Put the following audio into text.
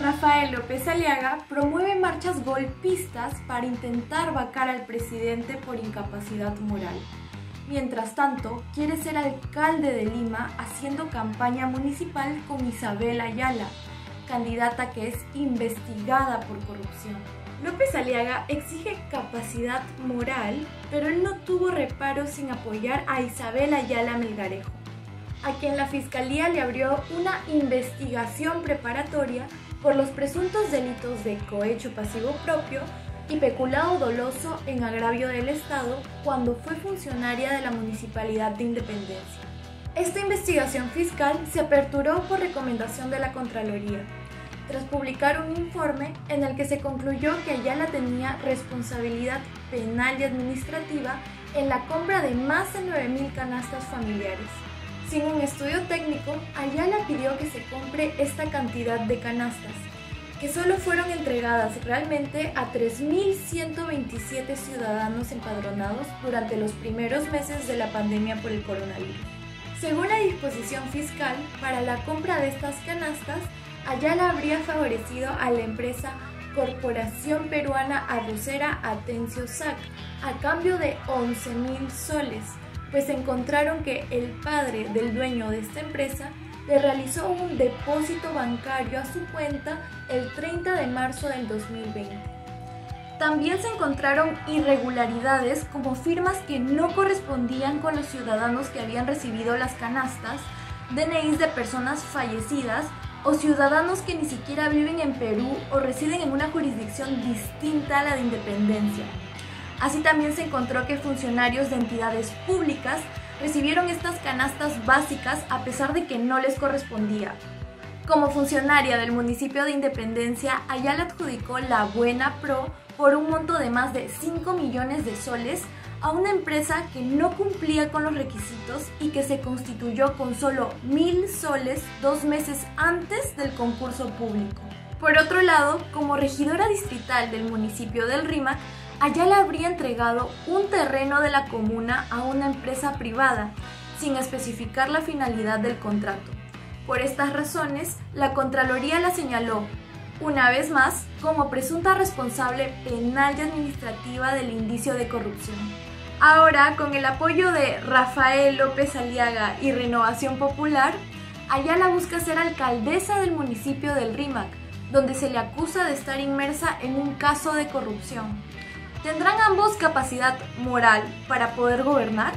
Rafael López Aliaga promueve marchas golpistas para intentar vacar al presidente por incapacidad moral. Mientras tanto, quiere ser alcalde de Lima haciendo campaña municipal con Isabel Ayala, candidata que es investigada por corrupción. López Aliaga exige capacidad moral, pero él no tuvo reparos en apoyar a Isabel Ayala Melgarejo, a quien la fiscalía le abrió una investigación preparatoria por los presuntos delitos de cohecho pasivo propio y peculado doloso en agravio del Estado cuando fue funcionaria de la Municipalidad de Independencia. Esta investigación fiscal se aperturó por recomendación de la Contraloría, tras publicar un informe en el que se concluyó que Ayala tenía responsabilidad penal y administrativa en la compra de más de 9.000 canastas familiares. Sin un estudio técnico, Ayala pidió que se compre esta cantidad de canastas, que solo fueron entregadas realmente a 3.127 ciudadanos empadronados durante los primeros meses de la pandemia por el coronavirus. Según la disposición fiscal, para la compra de estas canastas, Ayala habría favorecido a la empresa Corporación Peruana Arrocera Atencio SAC a cambio de 11.000 soles, pues encontraron que el padre del dueño de esta empresa le realizó un depósito bancario a su cuenta el 30 de marzo del 2020. También se encontraron irregularidades como firmas que no correspondían con los ciudadanos que habían recibido las canastas, DNIs de personas fallecidas o ciudadanos que ni siquiera viven en Perú o residen en una jurisdicción distinta a la de independencia. Así también se encontró que funcionarios de entidades públicas recibieron estas canastas básicas a pesar de que no les correspondía. Como funcionaria del municipio de Independencia, Ayala adjudicó la Buena Pro por un monto de más de 5 millones de soles a una empresa que no cumplía con los requisitos y que se constituyó con solo mil soles dos meses antes del concurso público. Por otro lado, como regidora distrital del municipio del Rímac, Ayala habría entregado un terreno de la comuna a una empresa privada, sin especificar la finalidad del contrato. Por estas razones, la Contraloría la señaló, una vez más, como presunta responsable penal y administrativa del indicio de corrupción. Ahora, con el apoyo de Rafael López Aliaga y Renovación Popular, Ayala busca ser alcaldesa del municipio del Rímac, donde se le acusa de estar inmersa en un caso de corrupción. ¿Tendrán ambos capacidad moral para poder gobernar?